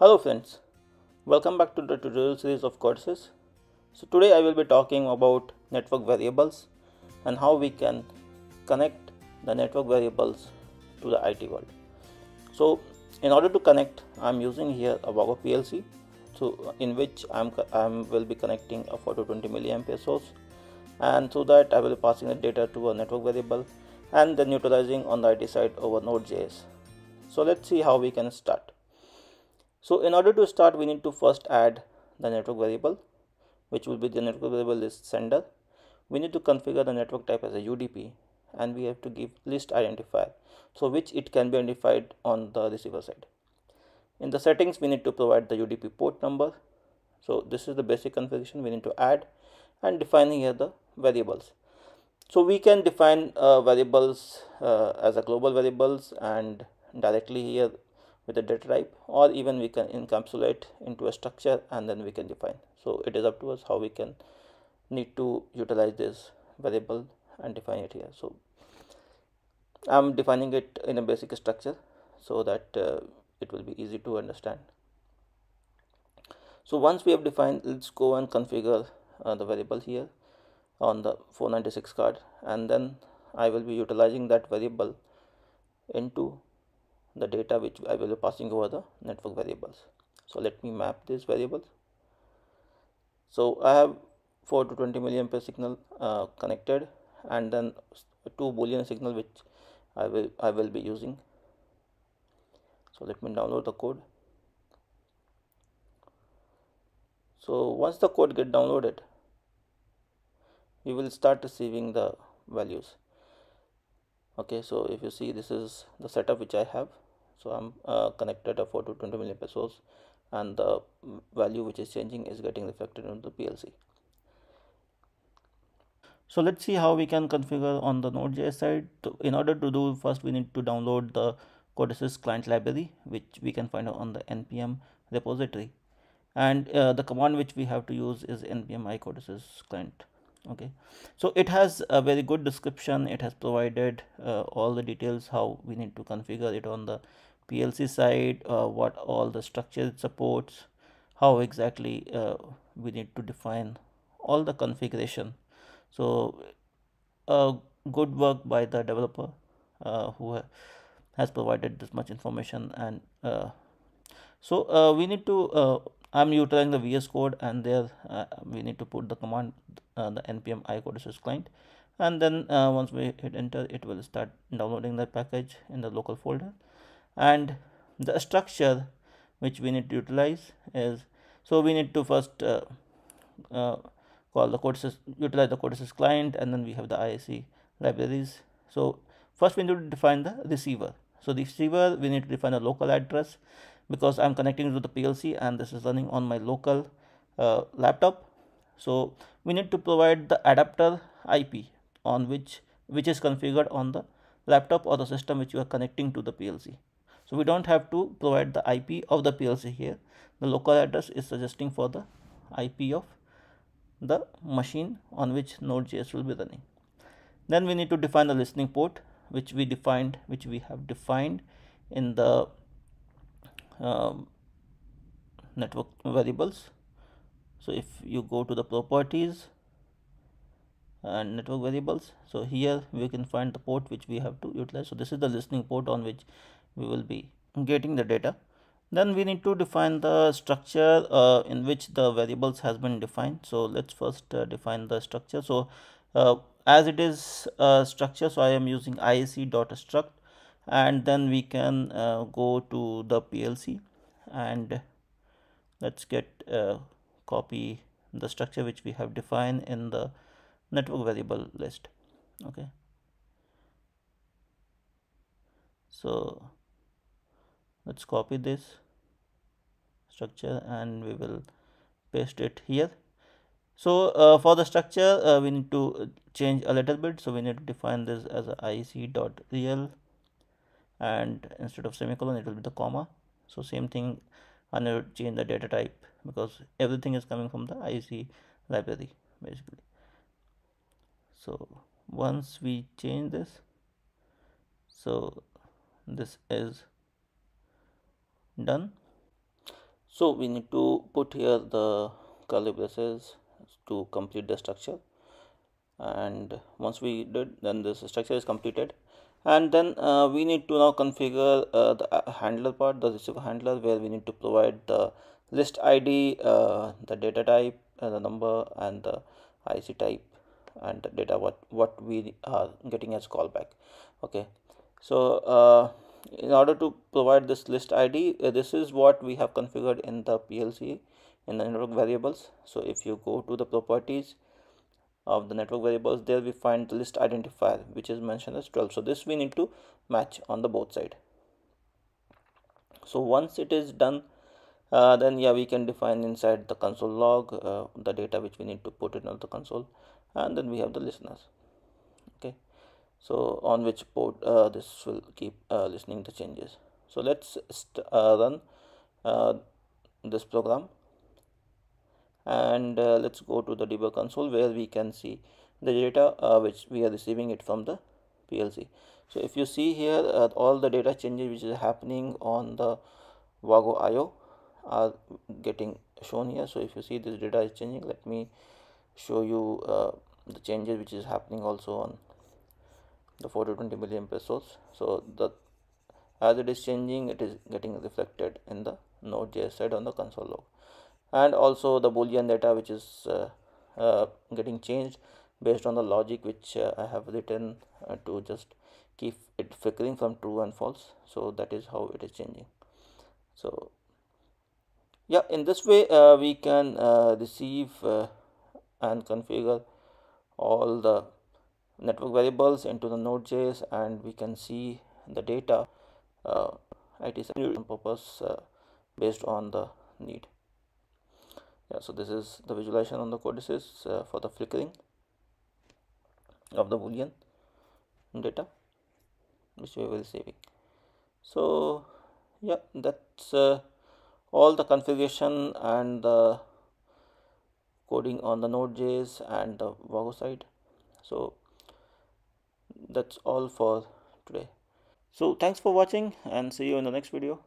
Hello friends, welcome back to the tutorial series of codesys. So today I will be talking about network variables and how we can connect the network variables to the IT world. So in order to connect, I'm using here a Wago PLC so in which I'm, I'm will be connecting a 420 milliampere source and through that I will be passing the data to a network variable and then utilizing on the IT side over Node.js. So let's see how we can start. So in order to start we need to first add the network variable which will be the network variable is sender. We need to configure the network type as a UDP and we have to give list identifier so which it can be identified on the receiver side. In the settings we need to provide the UDP port number. So this is the basic configuration we need to add and define here the variables. So we can define uh, variables uh, as a global variables and directly here with a data type or even we can encapsulate into a structure and then we can define. So it is up to us how we can need to utilize this variable and define it here. So i'm defining it in a basic structure so that uh, it will be easy to understand. So once we have defined let's go and configure uh, the variable here on the 496 card and then I will be utilizing that variable into the data which I will be passing over the network variables. So let me map these variables. So I have 4 to 20 milliampere signal uh, connected and then two boolean signal which I will I will be using. So let me download the code. So once the code get downloaded, you will start receiving the values okay so if you see this is the setup which I have so I'm uh, connected a 4 to 20 milliampere source and the value which is changing is getting reflected into the PLC so let's see how we can configure on the node.js side. In order to do first we need to download the codesys client library which we can find on the npm repository. And uh, the command which we have to use is npm icodesys client. Okay. So it has a very good description. It has provided uh, all the details how we need to configure it on the PLC side uh, what all the structure it supports how exactly uh, we need to define all the configuration. So uh, good work by the developer uh, who has provided this much information and uh, so we need to I'm utilizing the VS code and there uh, we need to put the command uh, the npm icodesys client. And then uh, once we hit enter it will start downloading that package in the local folder and the structure which we need to utilize is so we need to first uh, uh, call the codesys utilize the codesys client and then we have the ISE libraries so first we need to define the receiver so the receiver we need to define a local address because I'm connecting to the PLC and this is running on my local uh, laptop. So we need to provide the adapter IP on which which is configured on the laptop or the system which you are connecting to the PLC. So we don't have to provide the IP of the PLC here. The local address is suggesting for the IP of the machine on which Node.js will be running. Then we need to define the listening port which we defined which we have defined in the um, network variables so if you go to the properties and network variables so here we can find the port which we have to utilize so this is the listening port on which we will be getting the data. Then we need to define the structure uh, in which the variables has been defined. So let's first uh, define the structure. So uh, as it is a structure so i am using struct and then we can uh, go to the PLC and let's get uh, copy the structure which we have defined in the network variable list. Okay. So let's copy this structure and we will paste it here. So uh, for the structure uh, we need to change a little bit. So we need to define this as ic dot real and instead of semicolon it will be the comma. So same thing I need to change the data type because everything is coming from the IC library basically. So once we change this so this is done. So we need to put here the curly braces to complete the structure. And once we did then this structure is completed. And then uh, we need to now configure uh, the uh, handler part the receiver handler where we need to provide the list id uh, the data type uh, the number and the ic type and the data what what we are getting as callback. Okay. So uh, in order to provide this list id this is what we have configured in the plc in the network variables. So if you go to the properties of the network variables there we find the list identifier which is mentioned as 12 so this we need to match on the both side. So once it is done uh, then yeah we can define inside the console log uh, the data which we need to put in on the console and then we have the listeners so on which port uh, this will keep uh, listening the changes. So let's uh, run uh, this program. And uh, let's go to the debug console where we can see the data uh, which we are receiving it from the PLC so if you see here all the data changes which is happening on the Wago IO are getting shown here. So if you see this data is changing let me show you the changes which is happening also on the 420 milliampere source so the as it is changing it is getting reflected in the node.js side on the console log. And also the boolean data which is uh, uh, getting changed based on the logic which uh, I have written uh, to just keep it flickering from true and false. So that is how it is changing. So yeah in this way uh, we can uh, receive and configure all the network variables into the node.js and we can see the data uh, it is purpose based on the need. Yeah so this is the visualization on the codesys uh, for the flickering of the boolean data which we will saving so yeah that's uh, all the configuration and the coding on the node.js and the Wago side. So that's all for today. So thanks for watching and see you in the next video